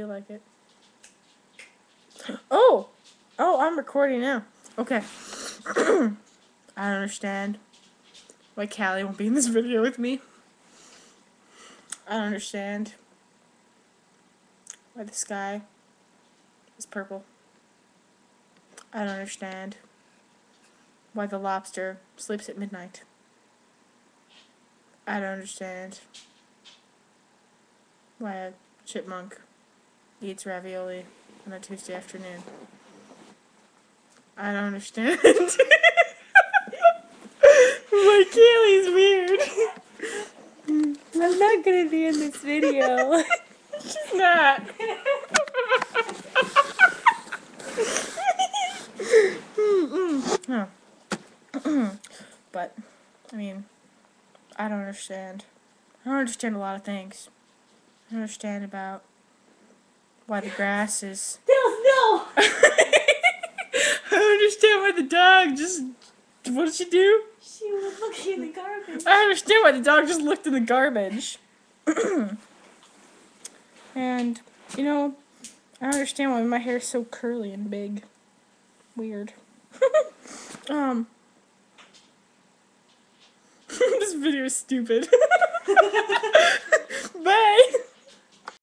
feel like it. Oh! Oh, I'm recording now. Okay. I don't understand why Callie won't be in this video with me. I don't understand why the sky is purple. I don't understand why the lobster sleeps at midnight. I don't understand why a chipmunk eats ravioli on a Tuesday afternoon. I don't understand. why Kaylee's weird. I'm not gonna be in this video. She's not. But, I mean, I don't understand. I don't understand a lot of things. I don't understand about why the grass is. Tails, no! I don't understand why the dog just. What did she do? She was looking in the garbage. I understand why the dog just looked in the garbage. and, you know, I understand why my hair is so curly and big. Weird. um. this video is stupid.